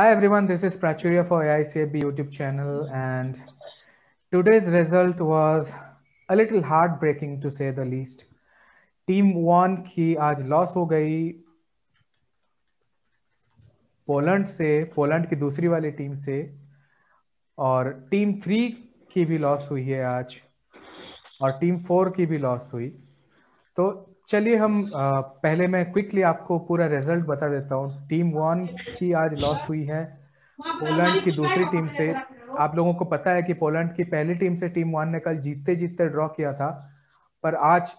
Hi everyone, this is Prachurya for AICAB YouTube channel and today's result was a little heartbreaking to say the least. Team one की आज loss हो गई Poland से Poland की दूसरी वाली team से और टीम थ्री की भी लॉस हुई है आज और टीम फोर की भी लॉस हुई तो चलिए हम पहले मैं क्विकली आपको पूरा रिज़ल्ट बता देता हूँ। टीम वन की आज लॉस हुई है पोलैंड की दूसरी टीम से। आप लोगों को पता है कि पोलैंड की पहली टीम से टीम वन ने कल जीतते जीतते ड्रॉ किया था। पर आज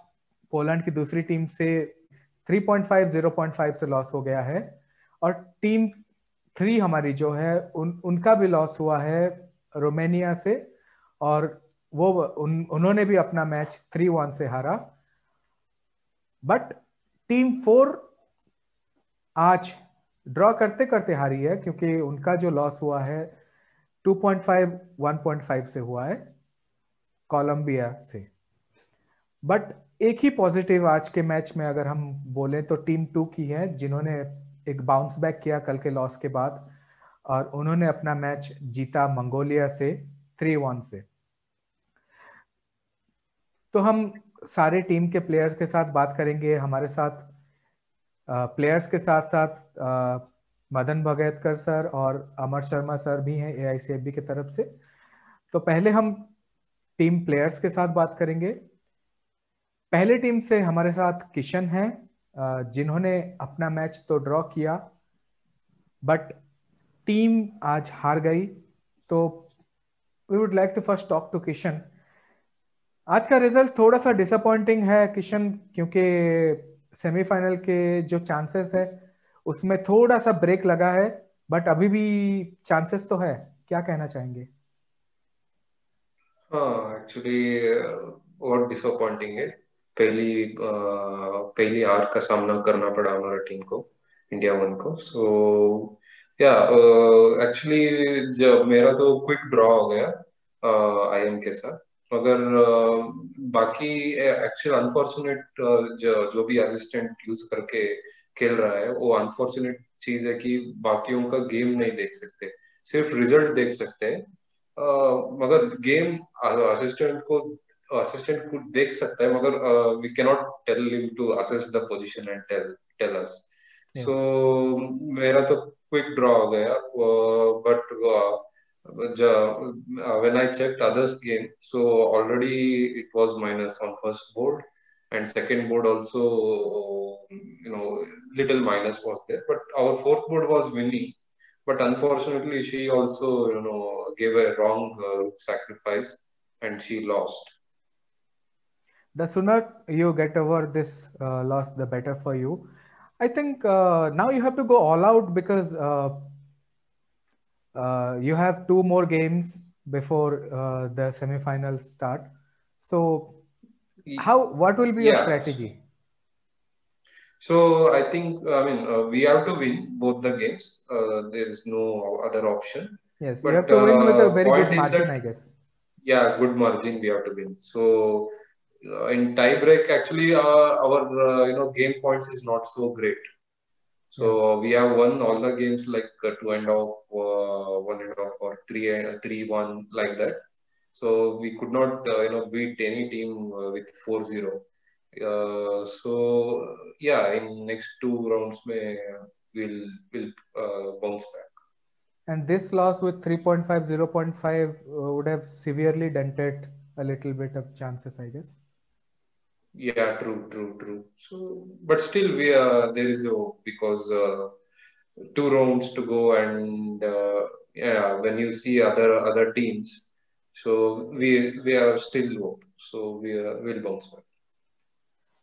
पोलैंड की दूसरी टीम से 3.5 0.5 से लॉस हो गया है। और टीम थ्री हमारी जो है उन उनका भी लॉस हुआ है रोमेनिया से। और वो उन, उन्होंने भी अपना मैच थ्री वन से हारा। बट टीम फोर आज ड्रॉ करते करते हारी है, क्योंकि उनका जो लॉस हुआ है 2.5 1.5 से हुआ है कोलंबिया से। बट एक ही पॉजिटिव आज के मैच में अगर हम बोले तो टीम टू की है, जिन्होंने एक बाउंस बैक किया कल के लॉस के बाद, और उन्होंने अपना मैच जीता मंगोलिया से थ्री वन से। तो हम सारे टीम के प्लेयर्स के साथ बात करेंगे, हमारे साथ प्लेयर्स के साथ साथ मदन भगतकर सर और अमर शर्मा सर भी हैं ए आई की तरफ़ से। तो पहले हम टीम प्लेयर्स के साथ बात करेंगे। पहले टीम से हमारे साथ किशन है जिन्होंने अपना मैच तो ड्रॉ किया बट टीम आज हार गई। तो we would like to first talk to Kishan. आज का रिज़ल्ट थोड़ा सा डिसअपॉइंटिंग है किशन क्योंकि सेमीफाइनल के जो चांसेस है उसमें थोड़ा सा ब्रेक लगा है बट अभी भी चांसेस तो है। क्या कहना चाहेंगे? एक्चुअली और डिसअपॉइंटिंग है। पहली आ, पहली हार का सामना करना पड़ा हमारा टीम को इंडिया वन को। सो या एक्चुअली जब मेरा तो क्विक ड्रॉ हो गया आई एम के साथ। मगर बाकी एक्चुअल अनफॉर्चुनेट जो भी असिस्टेंट यूज़ करके खेल रहा है वो अनफॉर्चुनेट चीज़ है कि बाकियों का गेम नहीं देख सकते। सिर्फ़ रिज़ल्ट देख सकते हैं। मगर गेम असिस्टेंट को असिस्टेंट खुद देख सकता है मगर we can not tell him to assess the position and tell tell us so मेरा तो क्विक ड्रॉ हो गया but when I checked others game, so already it was minus on first board and second board also, you know, little minus was there. But our fourth board was winning. But unfortunately, she also, you know, gave a wrong uh, sacrifice and she lost. the sooner you get over this uh, loss, the better for you. I think uh, now you have to go all out because uh, uh you have two more games before uh, the semifinals start. So, how what will be yeah. your strategy? So I think I mean uh, we have to win both the games. there is no other option. Yes, but, we have to win with a very good margin, that, I guess. Yeah, good margin we have to win. So uh, in tie break actually uh, our uh, you know game points is not so great so we have won all the games like uh, two and off uh, one and off or three and three one like that. So we could not uh, you know beat any team with 4-0 so yeah in next two rounds may we'll will bounce back. And this loss with 3.5 0.5 would have severely dented a little bit of chances i guess yeah, true, true, true. So, but still, we are there is a hope because uh, two rounds to go, and uh, yeah, when you see other other teams, so we we are still hope. So we are, will bounce back.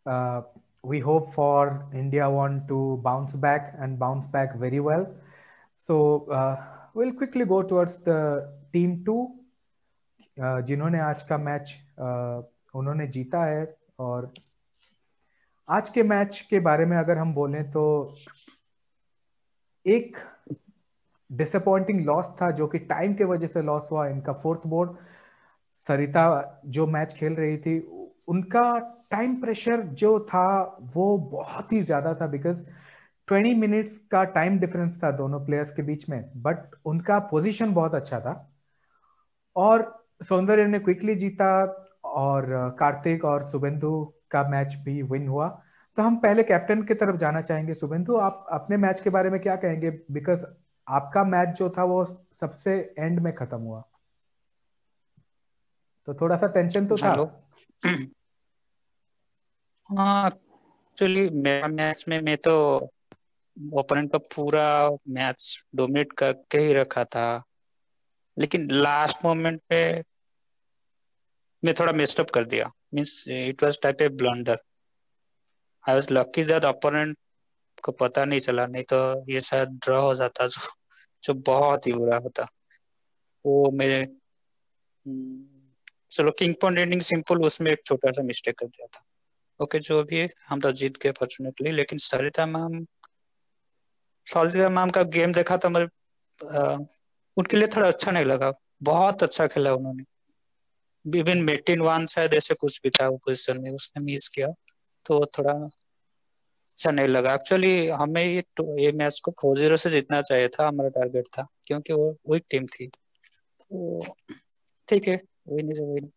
Uh, we hope for India one to bounce back and bounce back very well. So uh, we'll quickly go towards the team two, uh, जिन्होंने आज का match uh, उन्होंने जीता है और आज के match के बारे में अगर हम बोलें तो एक डिसअपॉइंटिंग लॉस था जो कि टाइम के वजह से लॉस हुआ, इनका फोर्थ बोर्ड सरिता जो मैच खेल रही थी, उनका टाइम प्रेशर जो था वो बहुत ही ज़्यादा था बिकॉज़ ट्वेंटी मिनट्स का टाइम डिफरेंस था दोनों प्लेयर्स के बीच में बट उनका पोजीशन बहुत अच्छा था। और सौंदर्य ने क्विकली जीता और कार्तिक और शुभेंदु का मैच भी विन हुआ। तो हम पहले कैप्टन की तरफ़ जाना चाहेंगे। शुभेंदु, आप अपने मैच के बारे में क्या कहेंगे? बिकॉज़ आपका मैच जो था वो सबसे एंड में खत्म हुआ। तो थोड़ा सा टेंशन तो था? हाँ एक्चुअली मेरा मैच में मैं तो ओपोनेंट का पूरा मैच डोमिनेट करके ही रखा था। लेकिन लास्ट मोमेंट पे मैं थोड़ा मेस्टअप कर दिया। Means it was type a blunder I was lucky that opponent को पता नहीं चला नहीं तो ये शायद ड्रॉ हो जाता जो जो बहुत ही बुरा होता। वो मेरे हम्म, चलो किंग पॉइंट एंडिंग सिंपल उसमें एक छोटा सा मिस्टेक कर दिया था। ओके जो भी है हम तो जीत गए फॉर्चुनेटली लेकिन सरिता मैम सरिता मैम का गेम देखा तो मेरे उनके लिए थोड़ा अच्छा नहीं लगा। बहुत अच्छा खेला उन्होंने। इवन मेटिन वन शायद ऐसे कुछ भी था वो पोजिशन में उसने मिस किया। तो थोड़ा अच्छा नहीं लगा। एक्चुअली हमें ये तो, ये मैच को फोर ज़ीरो से जीतना चाहिए था हमारा टारगेट था क्योंकि वो वीक टीम थी। तो ठीक है वही नहीं वही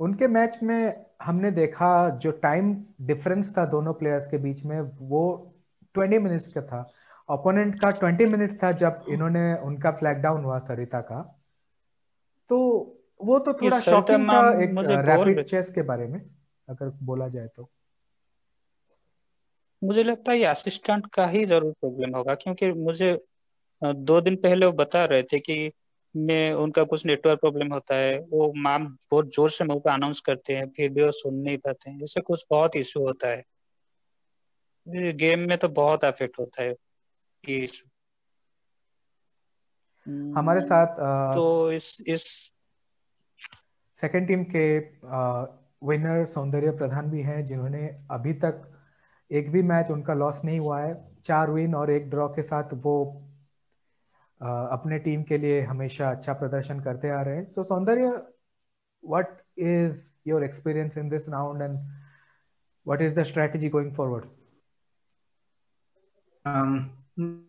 उनके मैच में हमने देखा जो टाइम डिफरेंस था दोनों प्लेयर्स के बीच में वो ट्वेंटी मिनट्स का था। ओपोनेंट का ट्वेंटी मिनट्स था जब इन्होंने उनका फ्लैग डाउन हुआ सरिता का। तो वो तो थोड़ा शॉकिंग था एक रैपिड चेस के बारे में अगर बोला जाए तो। मुझे लगता है ये असिस्टेंट का ही ज़रूर प्रॉब्लम होगा क्योंकि मुझे दो दिन पहले वो बता रहे थे कि मैं उनका कुछ नेटवर्क प्रॉब्लम होता है वो मैम बहुत ज़ोर से पे अनाउंस करते हैं फिर भी वो सुन नहीं पाते हैं जैसे कुछ बहुत इशू होता है। गेम में तो बहुत अफेक्ट होता है ये इशू हमारे हम्म, साथ आ, तो इस इस सेकंड टीम के विनर सौंदर्य प्रधान भी हैं, जिन्होंने अभी तक एक भी मैच उनका लॉस नहीं हुआ है। चार विन और एक ड्रॉ के साथ वो अपने टीम के लिए हमेशा अच्छा प्रदर्शन करते आ रहे हैं। So Saundarya what is your experience in this round and what is the strategy going forward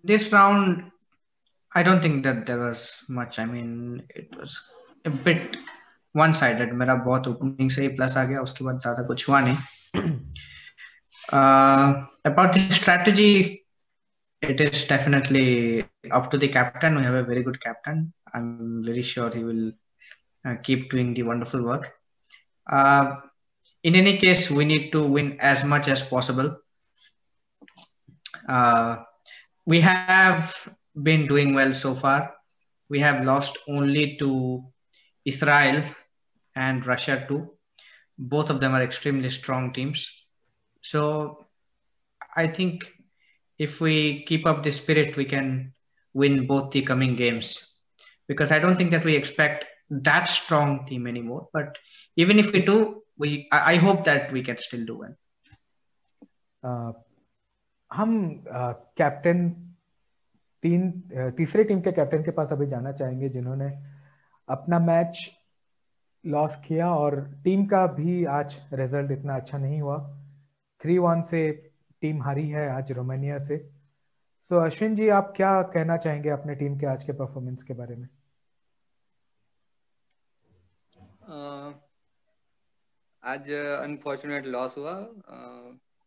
this round, i don't think that there was much. I mean, it was a bit one sided मेरा बहुत opening से ही plus आ गया उसके बाद ज्यादा कुछ हुआ नहीं Uh, about the strategy, it is definitely up to the captain. We have a very good captain. I'm very sure he will uh, keep doing the wonderful work. Uh, in any case, we need to win as much as possible. Uh, we have been doing well so far. We have lost only to Israel and Russia too. Both of them are extremely strong teams. So I think if we keep up the spirit, we can win both the coming games. Because I don't think that we expect that strong team anymore. But even if we do, we I, hope that we can still do well. Uh, हम captain uh, तीन uh, तीसरे team के captain के पास अभी जाना चाहेंगे जिन्होंने अपना मैच लॉस किया और टीम का भी आज रिज़ल्ट इतना अच्छा नहीं हुआ। थ्री वन से टीम हारी है आज रोमानिया से। सो so, अश्विन जी आप क्या कहना चाहेंगे अपने टीम के आज के परफॉर्मेंस के बारे में? आज अनफॉर्चुनेट लॉस हुआ।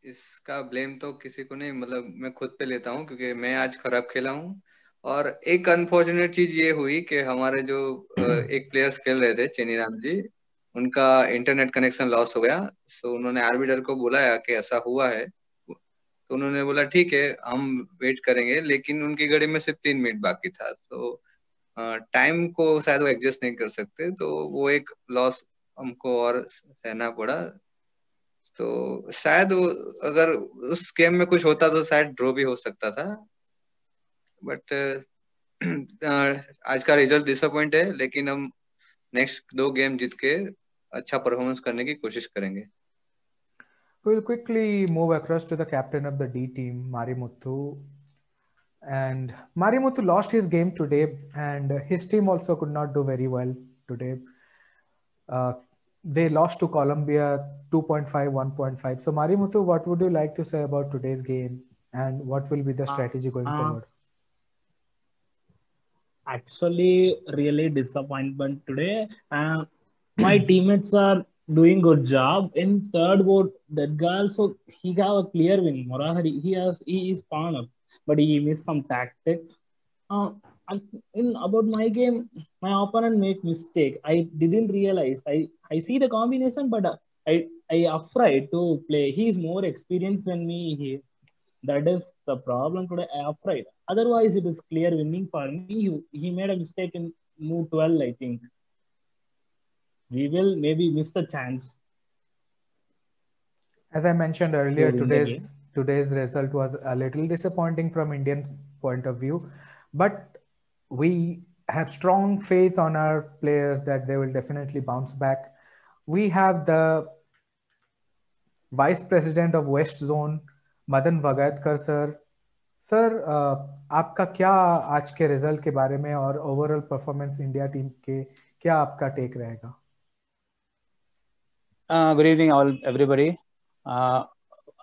इसका ब्लेम तो किसी को नहीं मतलब मैं खुद पे लेता हूँ क्योंकि मैं आज खराब खेला हूँ। और एक अनफॉर्चुनेट चीज़ ये हुई कि हमारे जो एक प्लेयर्स खेल रहे थे, चेनी राम जी, उनका इंटरनेट कनेक्शन लॉस हो गया। सो उन्होंने आर्बिटर को बुलाया कि ऐसा हुआ है। तो उन्होंने बोला, ठीक है, हम वेट करेंगे। लेकिन उनकी घड़ी में सिर्फ़ तीन मिनट बाकी था। सो टाइम को शायद वो एडजस्ट नहीं कर सकते। तो वो एक लॉस हमको और सहना पड़ा। तो शायद वो, अगर उस गेम में कुछ होता तो शायद ड्रॉ भी हो सकता था। बट आज का रिज़ल्ट डिसअपॉइंट है लेकिन हम नेक्स्ट दो गेम जीत के अच्छा परफॉर्मेंस करने की कोशिश करेंगे We'll quickly move across to the captain of the D team, Marimuthu. And Marimuthu lost his game today, and his team also could not do very well today. Uh, they lost to Colombia 2.5, 1.5. So, Marimuthu, what would you like to say about today's game and what will be the strategy going Uh, forward? Actually really disappointment today. Uh, my teammates are doing good job. In third board, that guy also he got a clear win. Murahari, he has he is pawn up, but he missed some tactics. Uh, in about my game, my opponent make mistake. I didn't realize. I I see the combination, but I I afraid to play. He is more experienced than me here. That is the problem today. I afraid. Otherwise, it is clear winning for me. He, he made a mistake in move 12, I think. We will maybe miss a chance. As I mentioned earlier, today's today's result was a little disappointing from Indian point of view, but we have strong faith on our players that they will definitely bounce back. We have the vice president of West Zone, Madan Vagadkar sir, sir आपका क्या आज के result के बारे में और overall performance India team के, क्या आपका टेक रहेगा? Good evening all everybody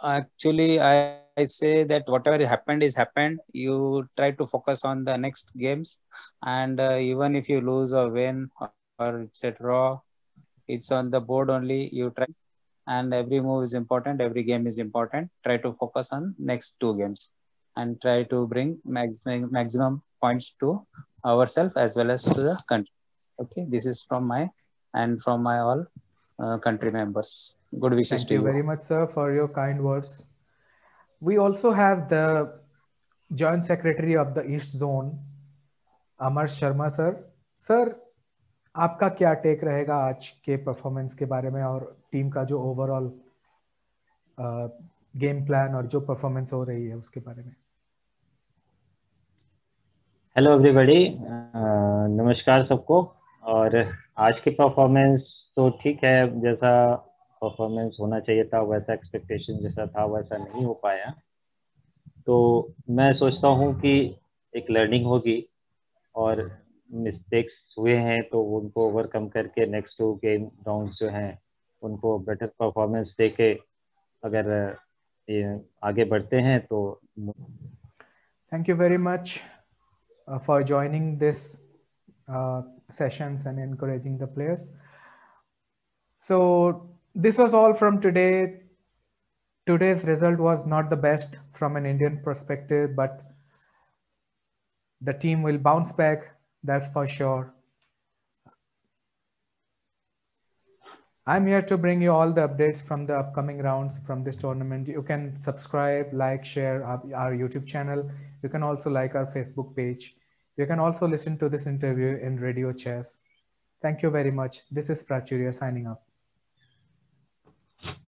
actually I say that whatever happened is happened you try to focus on the next games and even if you lose a win or etcetera it's on the board only you try and every move is important every game is important try to focus on next two games and try to bring maximum maximum points to ourselves as well as to the country. Okay, this is from my and from my all uh, country members. Good wishes Thank to you you. very much, sir, for your kind words. We also have the Joint Secretary of the East Zone, Amar Sharma, sir. Sir, आपका क्या take रहेगा आज के performance के बारे में और team का जो ओवरऑल गेम प्लान और जो परफॉर्मेंस हो रही है उसके बारे में। हेलो एवरीबॉडी नमस्कार सबको। और आज की परफॉर्मेंस तो ठीक है, जैसा परफॉर्मेंस होना चाहिए था, वैसा एक्सपेक्टेशन जैसा था, वैसा नहीं हो पाया। तो मैं सोचता हूँ कि एक लर्निंग होगी और मिस्टेक्स हुए हैं तो उनको ओवरकम करके नेक्स्ट टू गेम राउंड्स जो हैं, उनको बेटर परफॉर्मेंस दे के अगर आगे बढ़ते हैं तो Thank you very much uh, for joining this uh, sessions and encouraging the players. So this was all from today. Today's result was not the best from an Indian perspective, but the team will bounce back. That's for sure. I'm here to bring you all the updates from the upcoming rounds from this tournament. You can subscribe, like, share our, our YouTube channel. You can also like our Facebook page. You can also listen to this interview in Radio Chess. Thank you very much. This is Prachurya signing up.